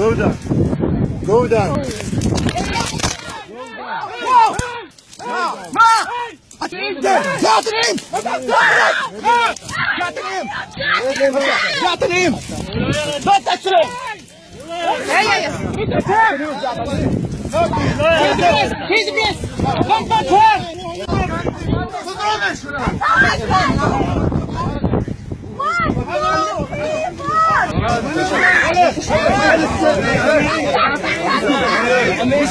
Go down. Go down. Yatırayım! Yatırayım! Yatırayım! Dört taşırayım! Hey hey! Hizmet! Bak bak bak! Sızdırın şunu! Var! Var! Var! Occupation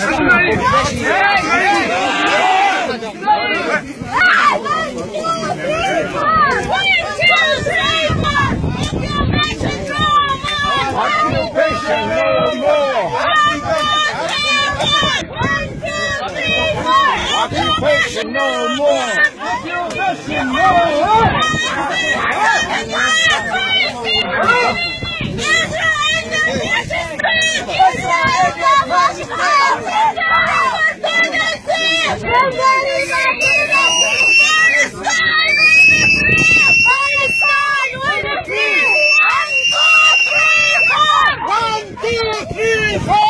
no more! Occupation no more! Three, four!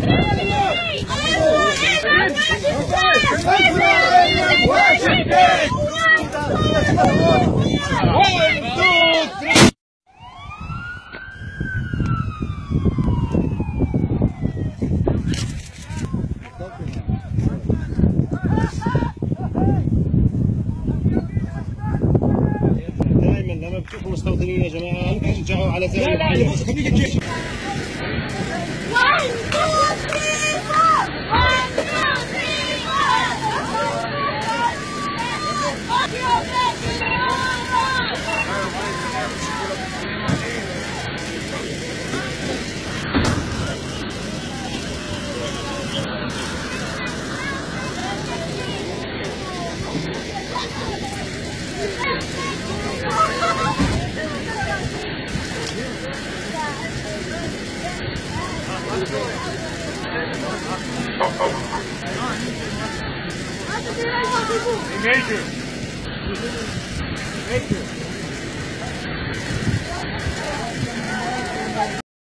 دائما لما بتشوفوا مستوطنين يا جماعة ممكن ترجعوا على زاويه لا. لا الجيش Major. Major.